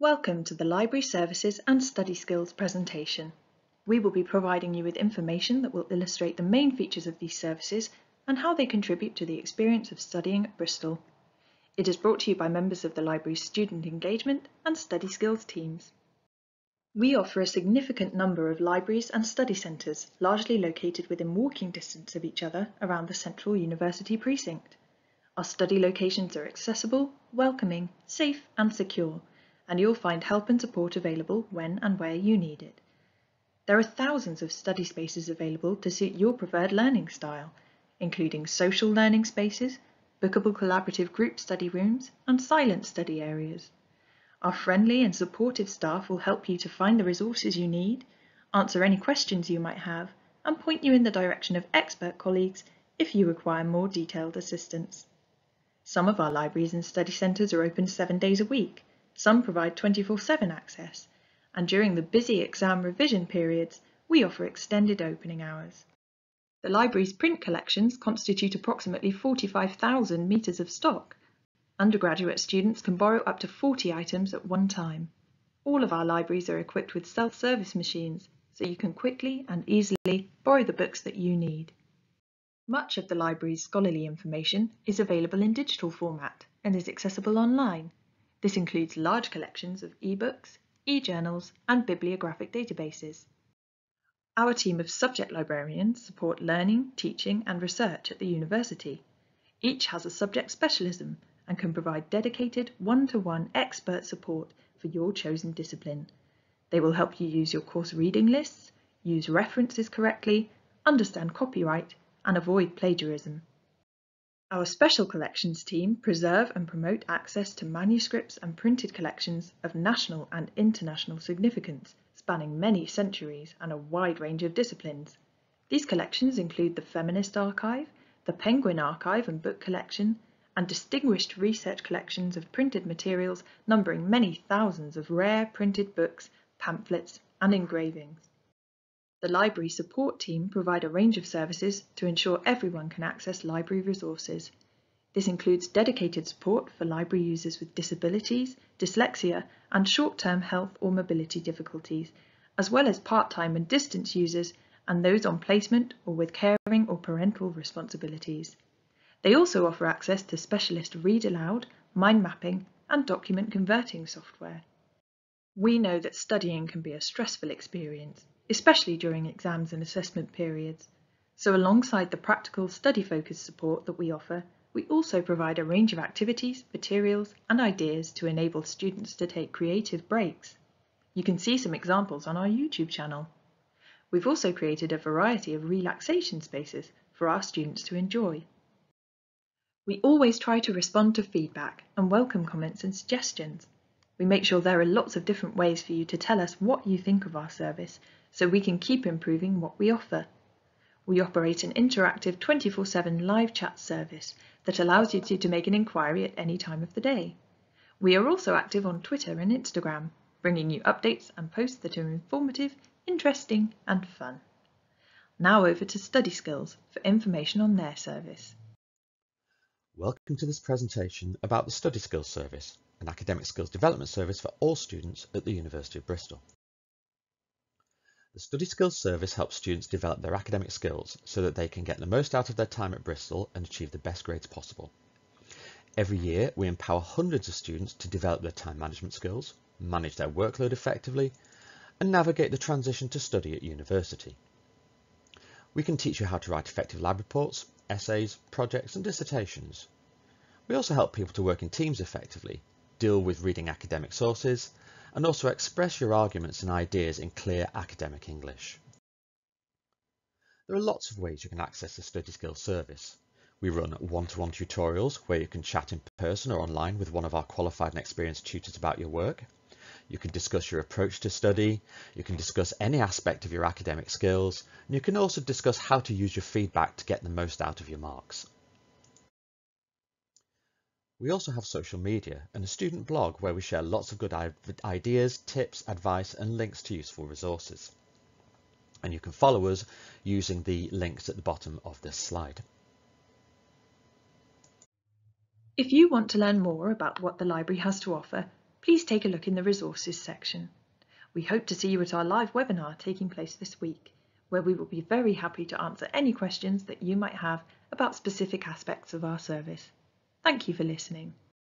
Welcome to the Library Services and Study Skills presentation. We will be providing you with information that will illustrate the main features of these services and how they contribute to the experience of studying at Bristol. It is brought to you by members of the library's student engagement and study skills teams. We offer a significant number of libraries and study centres, largely located within walking distance of each other around the central university precinct. Our study locations are accessible, welcoming, safe and secure, and you'll find help and support available when and where you need it. There are thousands of study spaces available to suit your preferred learning style, including social learning spaces, bookable collaborative group study rooms, and silent study areas. Our friendly and supportive staff will help you to find the resources you need, answer any questions you might have, and point you in the direction of expert colleagues if you require more detailed assistance. Some of our libraries and study centres are open seven days a week, some provide 24-7 access, and during the busy exam revision periods, we offer extended opening hours. The library's print collections constitute approximately 45,000 metres of stock. Undergraduate students can borrow up to 40 items at one time. All of our libraries are equipped with self-service machines, so you can quickly and easily borrow the books that you need. Much of the library's scholarly information is available in digital format and is accessible online. This includes large collections of e-books, e-journals and bibliographic databases. Our team of subject librarians support learning, teaching and research at the university. Each has a subject specialism and can provide dedicated one-to-one -one expert support for your chosen discipline. They will help you use your course reading lists, use references correctly, understand copyright and avoid plagiarism. Our Special Collections team preserve and promote access to manuscripts and printed collections of national and international significance, spanning many centuries and a wide range of disciplines. These collections include the Feminist Archive, the Penguin Archive and Book Collection, and distinguished research collections of printed materials numbering many thousands of rare printed books, pamphlets and engravings. The library support team provide a range of services to ensure everyone can access library resources. This includes dedicated support for library users with disabilities, dyslexia and short-term health or mobility difficulties, as well as part-time and distance users and those on placement or with caring or parental responsibilities. They also offer access to specialist read aloud, mind mapping and document converting software. We know that studying can be a stressful experience especially during exams and assessment periods. So alongside the practical study-focused support that we offer, we also provide a range of activities, materials and ideas to enable students to take creative breaks. You can see some examples on our YouTube channel. We've also created a variety of relaxation spaces for our students to enjoy. We always try to respond to feedback and welcome comments and suggestions. We make sure there are lots of different ways for you to tell us what you think of our service so we can keep improving what we offer. We operate an interactive 24-7 live chat service that allows you to, to make an inquiry at any time of the day. We are also active on Twitter and Instagram, bringing you updates and posts that are informative, interesting and fun. Now over to Study Skills for information on their service. Welcome to this presentation about the Study Skills Service, an academic skills development service for all students at the University of Bristol. The Study Skills Service helps students develop their academic skills so that they can get the most out of their time at Bristol and achieve the best grades possible. Every year, we empower hundreds of students to develop their time management skills, manage their workload effectively, and navigate the transition to study at university. We can teach you how to write effective lab reports, essays, projects, and dissertations. We also help people to work in teams effectively, deal with reading academic sources, and also express your arguments and ideas in clear academic English. There are lots of ways you can access the Study Skills service. We run one-to-one -one tutorials where you can chat in person or online with one of our qualified and experienced tutors about your work. You can discuss your approach to study, you can discuss any aspect of your academic skills, and you can also discuss how to use your feedback to get the most out of your marks. We also have social media and a student blog where we share lots of good ideas, tips, advice and links to useful resources. And you can follow us using the links at the bottom of this slide. If you want to learn more about what the library has to offer, please take a look in the resources section. We hope to see you at our live webinar taking place this week, where we will be very happy to answer any questions that you might have about specific aspects of our service. Thank you for listening.